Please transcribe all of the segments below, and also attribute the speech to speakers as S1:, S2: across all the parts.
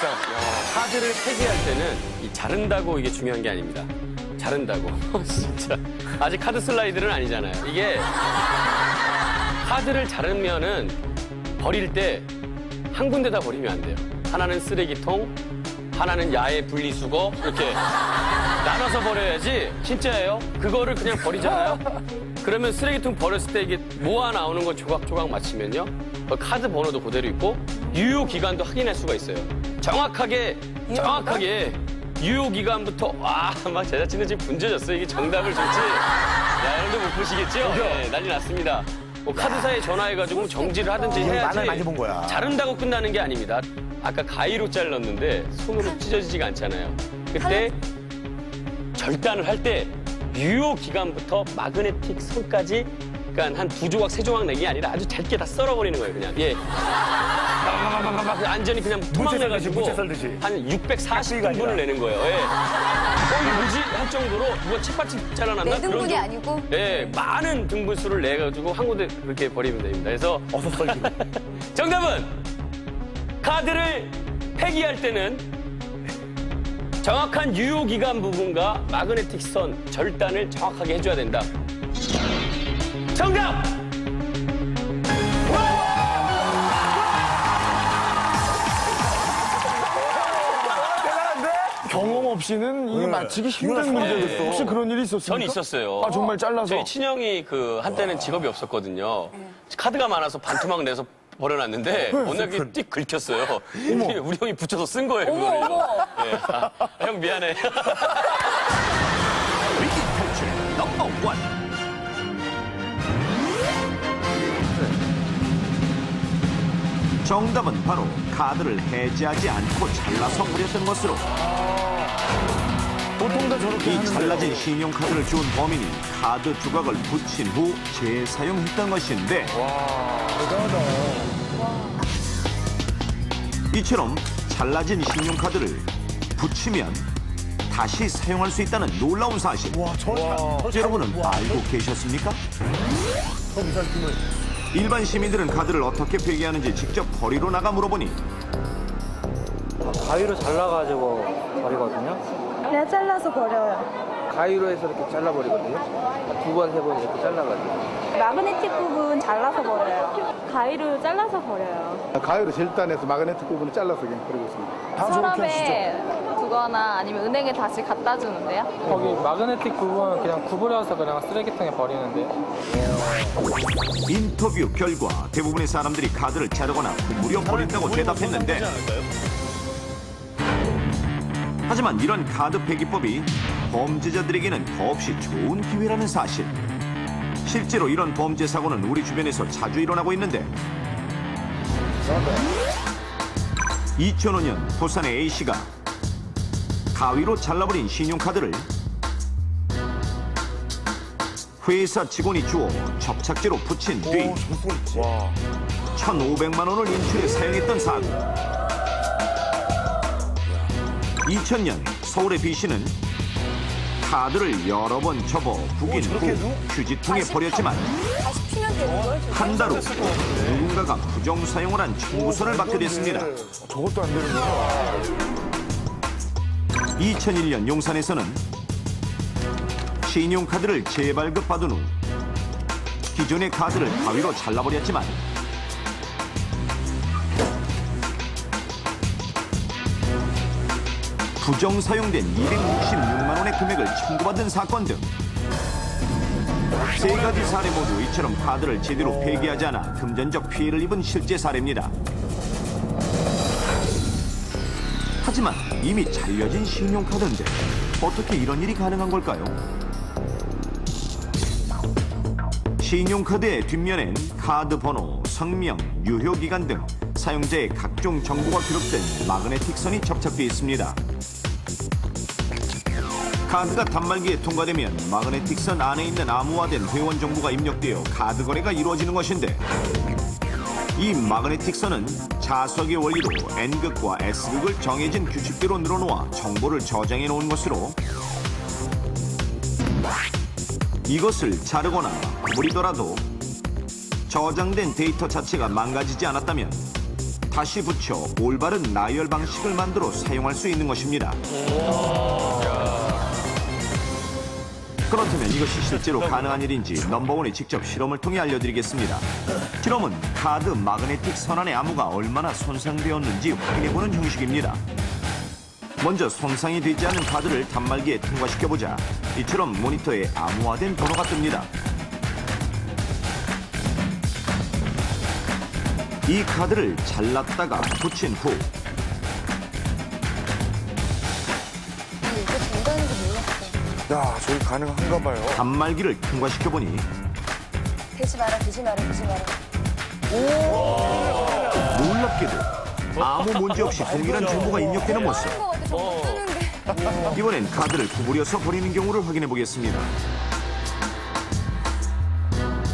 S1: 진짜.
S2: 카드를 폐기할 때는 이 자른다고 이게 중요한 게 아닙니다. 자른다고. 진짜. 아직 카드 슬라이드는 아니잖아요. 이게 카드를 자르면은 버릴 때 한 군데다 버리면 안 돼요. 하나는 쓰레기통, 하나는 야외 분리수거 이렇게 나눠서 버려야지 진짜예요. 그거를 그냥 버리잖아요. 그러면 쓰레기통 버렸을 때 이게 모아 나오는 거 조각조각 맞추면요. 그 카드 번호도 그대로 있고 유효 기간도 확인할 수가 있어요. 정확하게 정확하게 유효 기간부터 와막 제작진은 지금 분져졌어. 요 이게 정답을 줄지. 야 여러분들 못 보시겠죠? 네, 난리 났습니다. 뭐 카드사에 전화해가지고 정지를 하든지 해야지.
S1: 많이 본 거야.
S2: 자른다고 끝나는 게 아닙니다. 아까 가위로 잘랐는데 손으로 찢어지지가 않잖아요. 그때 절단을 할 때 유효 기간부터 마그네틱 선까지 그러니까 한 두 조각, 세 조각 내기 아니라 아주 짧게 다 썰어버리는 거예요, 그냥. 예. 막 안전히 그냥 토막
S1: 물체
S2: 내가지고
S1: 썰듯이, 물체 썰듯이.
S2: 한
S1: 가스가 아니라.
S2: 640등분을 내는 거예요. 예. 어, 이거 뭐지? 할 정도로 누가 챗바퀴 잘라놨나?
S3: 내 등분이 아니고
S2: 예, 많은 등분수를 내가지고 한 군데 그렇게 버리면 됩니다. 그래서
S1: 어서 썰기로.
S2: 정답은 카드를 폐기할 때는 정확한 유효 기간 부분과 마그네틱 선 절단을 정확하게 해줘야 된다. 정답!
S4: 없이는 이게
S1: 네.
S4: 맞히기 힘든
S1: 네.
S4: 문제겠어. 혹시 그런 일이 있었습니까?
S2: 전 있었어요.
S4: 아, 정말 잘라서?
S2: 저희 친형이 그 한때는 직업이 없었거든요. 카드가 많아서 반토막 내서 버려놨는데 어느 날 이렇게 띡 긁혔어요. 우리 형이 붙여서 쓴 거예요.
S3: 어머
S2: 그거를.
S3: 어머
S2: 예. 아, 형 미안해.
S5: 위기 탈출 넘버 원. 정답은 바로 카드를 해지하지 않고 잘라서 버렸던 것으로
S4: 보통 다 저렇게
S5: 이. 잘라진 신용카드를 주운 범인이 카드 조각을 붙인 후 재사용했던 것인데 이처럼 잘라진 신용카드를 붙이면 다시 사용할 수 있다는 놀라운 사실
S1: 와, 저,
S5: 여러분은
S1: 와,
S5: 알고 계셨습니까?
S1: 저 미사일 팀을.
S5: 일반 시민들은 카드를 어떻게 폐기하는지 직접 거리로 나가 물어보니
S6: 가위로 잘라가지고 버리거든요.
S7: 그냥 잘라서 버려요.
S6: 가위로 해서 이렇게 잘라버리거든요. 두 번, 세 번 이렇게 잘라가지고.
S7: 마그네틱 부분 잘라서 버려요. 가위로 잘라서 버려요.
S8: 가위로 절단해서 마그네틱 부분을 잘라서 그냥 버리고 있습니다.
S7: 서랍에 두거나 아니면 은행에 다시 갖다 주는데요.
S6: 거기 마그네틱 부분 그냥 구부려서 그냥 쓰레기통에 버리는데요.
S5: 인터뷰 결과 대부분의 사람들이 카드를 자르거나 무려 버린다고 대답했는데 하지만 이런 카드 폐기법이 범죄자들에게는 더없이 좋은 기회라는 사실 실제로 이런 범죄 사고는 우리 주변에서 자주 일어나고 있는데 2005년 부산의 A씨가 가위로 잘라버린 신용카드를 회사 직원이 주어 접착제로 붙인 뒤
S1: 오, 저거 있지.
S5: 1,500만 원을 인출해 사용했던 사고. 2000년 서울의 B 씨는 카드를 여러 번 접어 구긴? 후 휴지통에 버렸지만? 한 달 후 누군가가 부정 사용을 한 청구서를 받게 됐습니다.
S4: 저것도 안 되는구나.
S5: 2001년 용산에서는 신용카드를 재발급받은 후 기존의 카드를 가위로 잘라버렸지만 부정 사용된 266만 원의 금액을 청구받은 사건 등 세 가지 사례 모두 이처럼 카드를 제대로 폐기하지 않아 금전적 피해를 입은 실제 사례입니다. 하지만 이미 잘려진 신용카드인데 어떻게 이런 일이 가능한 걸까요? 신용카드의 뒷면엔 카드 번호, 성명, 유효기간 등 사용자의 각종 정보가 기록된 마그네틱 선이 접착되어 있습니다. 카드가 단말기에 통과되면 마그네틱 선 안에 있는 암호화된 회원 정보가 입력되어 카드 거래가 이루어지는 것인데 이 마그네틱 선은 자석의 원리로 N극과 S극을 정해진 규칙대로 늘어놓아 정보를 저장해 놓은 것으로 이것을 자르거나 버리더라도 저장된 데이터 자체가 망가지지 않았다면 다시 붙여 올바른 나열 방식을 만들어 사용할 수 있는 것입니다. 그렇다면 이것이 실제로 가능한 일인지 넘버원이 직접 실험을 통해 알려드리겠습니다. 실험은 카드 마그네틱 선안의 암호가 얼마나 손상되었는지 확인해보는 형식입니다. 먼저 손상이 되지 않은 카드를 단말기에 통과시켜보자 이처럼 모니터에 암호화된 번호가 뜹니다. 이 카드를 잘랐다가 붙인 후
S4: 야, 저기 가능한가 봐요.
S5: 단말기를 통과시켜보니
S3: 되지 마라, 되지 마라, 되지 마라.
S5: 놀랍게도 아무 문제 없이 동일한 정보가 입력되는 모습.
S3: 하는 거 같아, 정말 뜨는데.
S5: 이번엔 카드를 구부려서 버리는 경우를 확인해 보겠습니다.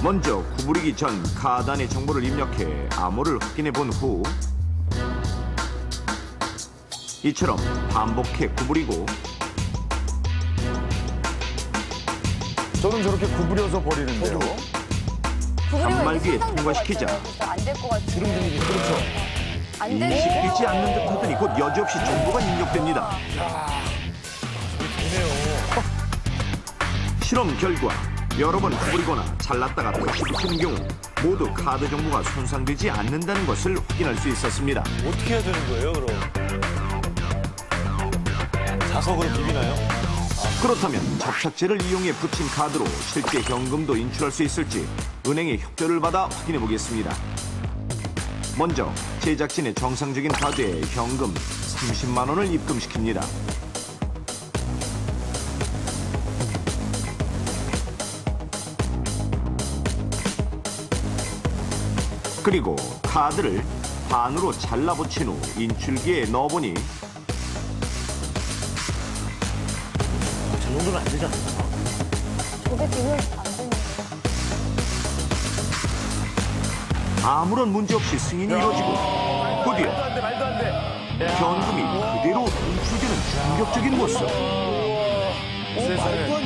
S5: 먼저 구부리기 전 카드 안의 정보를 입력해 암호를 확인해 본 후 이처럼 반복해 구부리고
S4: 저는 저렇게 구부려서 버리는데요.
S5: 단말기에 통과시키자.
S3: 안될 것 같아.
S1: 주름들이 그렇죠.
S3: 안
S5: 인식되지 않는 듯 하더니 곧 여지없이 정보가 입력됩니다. 실험 결과 여러 번 구부리거나 잘랐다가 다시 붙이는 경우 모두 카드 정보가 손상되지 않는다는 것을 확인할 수 있었습니다.
S1: 어떻게 해야 되는 거예요, 그럼? 자석으로 비비나요?
S5: 그렇다면 접착제를 이용해 붙인 카드로 실제 현금도 인출할 수 있을지 은행의 협조를 받아 확인해 보겠습니다. 먼저 제작진의 정상적인 카드에 현금 30만 원을 입금시킵니다. 그리고 카드를 반으로 잘라 붙인 후 인출기에 넣어보니
S1: 정도는 안 않나?
S3: 저게 되면 안 되는데.
S5: 아무런 문제 없이 승인이 이루어지고 드디어
S1: 안 돼, 말도 안 돼.
S5: 현금이 그대로 인출되는 충격적인 모습.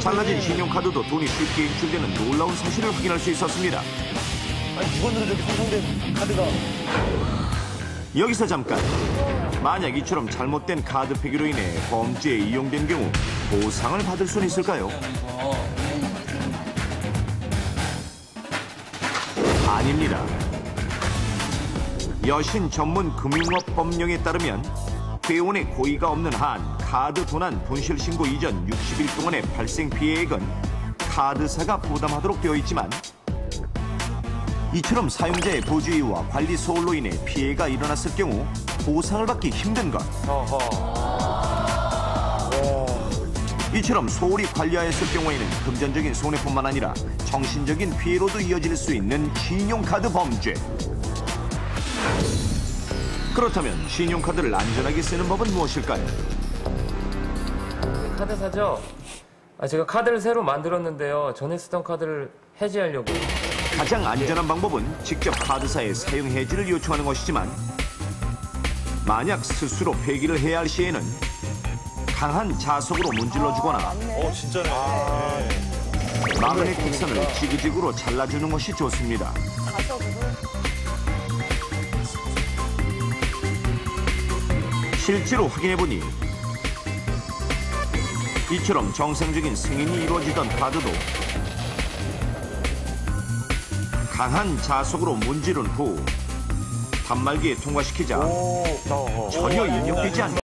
S5: 잘라진 신용카드도 돈이 쉽게 인출되는 놀라운 사실을 확인할 수 있었습니다.
S1: 아니, 무건으로 저기 손상된 카드가.
S5: 여기서 잠깐. 만약 이처럼 잘못된 카드 폐기로 인해 범죄에 이용된 경우 보상을 받을 수는 있을까요? 아닙니다. 여신 전문 금융업 법령에 따르면 회원의 고의가 없는 한 카드 도난 분실 신고 이전 60일 동안의 발생 피해액은 카드사가 부담하도록 되어 있지만 이처럼 사용자의 부주의와 관리 소홀로 인해 피해가 일어났을 경우 보상을 받기 힘든 것. 이처럼 소홀히 관리하였을 경우에는 금전적인 손해뿐만 아니라 정신적인 피해로도 이어질 수 있는 신용카드 범죄. 그렇다면 신용카드를 안전하게 쓰는 법은 무엇일까요?
S9: 카드사죠? 아, 제가 카드를 새로 만들었는데요. 전에 쓰던 카드를 해지하려고.
S5: 가장 안전한 방법은 직접 카드사에 사용 해지를 요청하는 것이지만 만약 스스로 폐기를 해야 할 시에는 강한 자석으로 문질러 주거나
S1: 어, 진짜네.
S5: 마그네틱 선을 지그지그로 잘라주는 것이 좋습니다. 실제로 확인해보니 이처럼 정상적인 승인이 이루어지던 카드도 강한 자석으로 문지른 후 단말기에 통과시키자 전혀 입력되지 않는